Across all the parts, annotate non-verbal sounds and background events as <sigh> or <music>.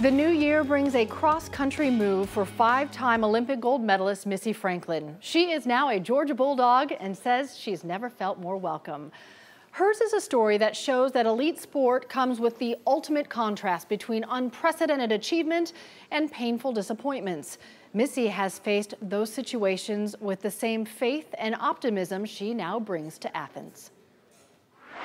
The new year brings a cross-country move for five-time Olympic gold medalist Missy Franklin. She is now a Georgia Bulldog and says she's never felt more welcome. Hers is a story that shows that elite sport comes with the ultimate contrast between unprecedented achievement and painful disappointments. Missy has faced those situations with the same faith and optimism she now brings to Athens.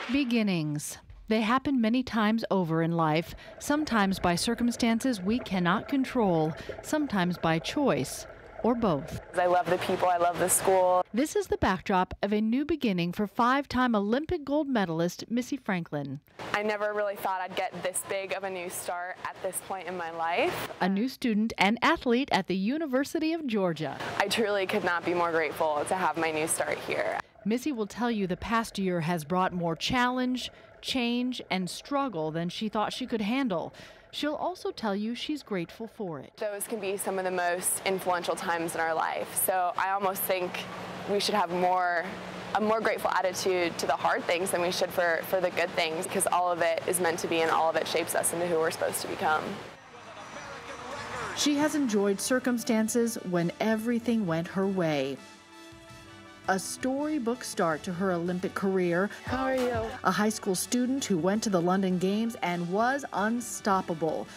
Beginnings. They happen many times over in life, sometimes by circumstances we cannot control, sometimes by choice, or both. I love the people, I love the school. This is the backdrop of a new beginning for five time Olympic gold medalist Missy Franklin. I never really thought I'd get this big of a new start at this point in my life. A new student and athlete at the University of Georgia. I truly could not be more grateful to have my new start here. Missy will tell you the past year has brought more challenge, change, and struggle than she thought she could handle. She'll also tell you she's grateful for it. Those can be some of the most influential times in our life. So I almost think we should have more a more grateful attitude to the hard things than we should for, for the good things because all of it is meant to be and all of it shapes us into who we're supposed to become. She has enjoyed circumstances when everything went her way a storybook start to her Olympic career. How are you? A high school student who went to the London Games and was unstoppable.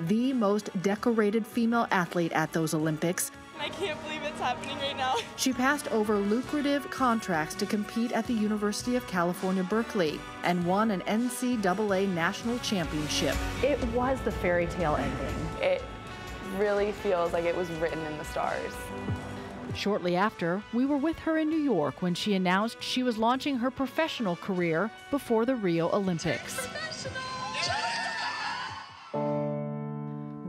The most decorated female athlete at those Olympics. I can't believe it's happening right now. <laughs> She passed over lucrative contracts to compete at the University of California, Berkeley, and won an NCAA national championship. It was the fairy tale ending. It really feels like it was written in the stars. Shortly after, we were with her in New York when she announced she was launching her professional career before the Rio Olympics.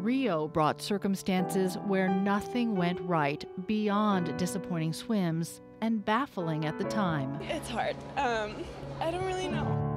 Rio brought circumstances where nothing went right beyond disappointing swims and baffling at the time. It's hard. Um, I don't really know.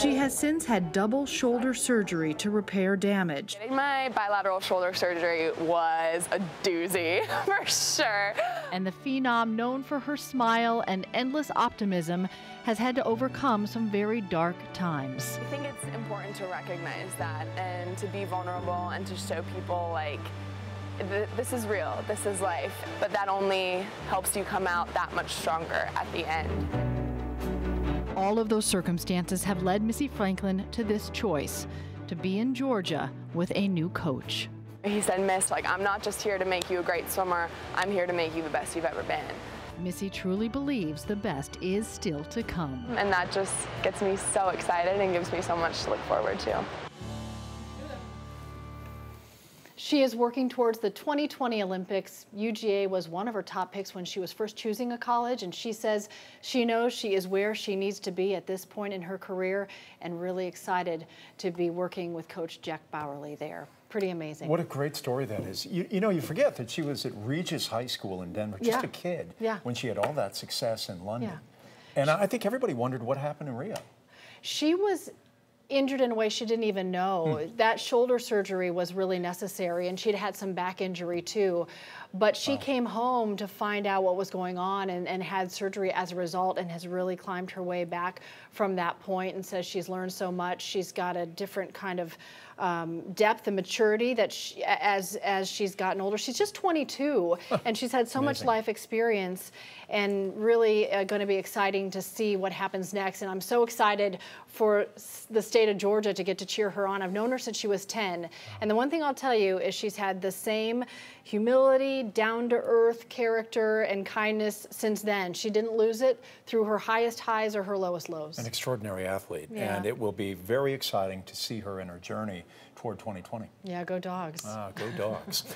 She has since had double shoulder surgery to repair damage. Getting my bilateral shoulder surgery was a doozy, <laughs> for sure. And the phenom, known for her smile and endless optimism, has had to overcome some very dark times. I think it's important to recognize that and to be vulnerable and to show people like this is real, this is life, but that only helps you come out that much stronger at the end. All of those circumstances have led Missy Franklin to this choice to be in Georgia with a new coach. He said, Miss, like, I'm not just here to make you a great swimmer, I'm here to make you the best you've ever been. Missy truly believes the best is still to come. And that just gets me so excited and gives me so much to look forward to. She is working towards the 2020 Olympics. UGA was one of her top picks when she was first choosing a college, and she says she knows she is where she needs to be at this point in her career and really excited to be working with Coach Jack Bauerle there. Pretty amazing. What a great story that is. You, you know, you forget that she was at Regis High School in Denver, just yeah. a kid, yeah. when she had all that success in London. Yeah. And I think everybody wondered what happened in Rio. She was injured in a way she didn't even know. Hmm. That shoulder surgery was really necessary, and she'd had some back injury too. But she wow. came home to find out what was going on and, and had surgery as a result and has really climbed her way back from that point and says she's learned so much. She's got a different kind of um, depth and maturity that she, as as she's gotten older. She's just 22 and she's had so much life experience and really uh, going to be exciting to see what happens next. And I'm so excited for the state of Georgia to get to cheer her on. I've known her since she was 10. And the one thing I'll tell you is she's had the same humility, down to earth character, and kindness since then. She didn't lose it through her highest highs or her lowest lows. An extraordinary athlete. Yeah. And it will be very exciting to see her in her journey toward 2020. Yeah, go dogs. Ah, go dogs. <laughs>